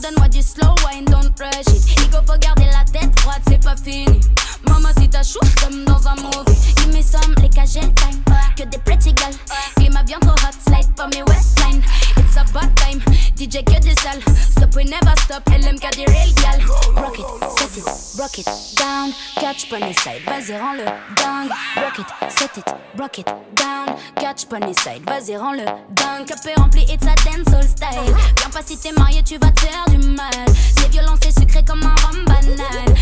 donne-moi du slow wine, don't rush it. Il faut garder la tête froide, c'est pas fini. Maman, si t'as chaud comme dans un movie. Give me some, les cages time. Que des pretty girls. Climat bien trop hot, slide pas mes westline. It's a bad time. DJ que des salles. Stop, we never stop. LMK des real gal. Rock it, set it, rock it down. Catch pony side, vas-y, rends-le dingue. Rock it, set it, rock it down. Catch pony side, vas-y, rends-le dingue. Capé rempli, it's a dancehall style. Viens pas si t'es marié, tu vas te faire du mal. C'est violent, c'est sucré comme un rhum banane.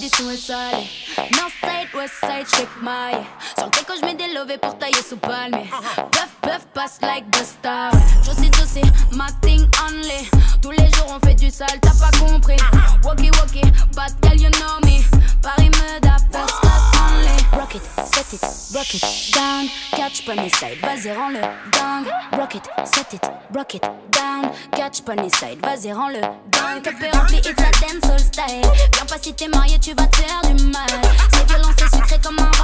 À l'addition est salée. North side, west side, shake my. Le quand je mets des lovés pour tailler sous palmier. Puff, puff, pass like the star. Josie, Josie, my thing only. Tous les jours on fait du sale, t'as pas compris. Walkie, walkie, bad girl, you know me. Paris me da set it, rock it down. Catch pony side, vas-y, rends-le dingue. Rock it, set it, rock it down. Catch pony side, vas-y, rends-le dingue. Capé rempli, it's a dancehall style. Viens pas si t'es marié, tu vas te faire du mal. C'est violent, c'est sucré comme un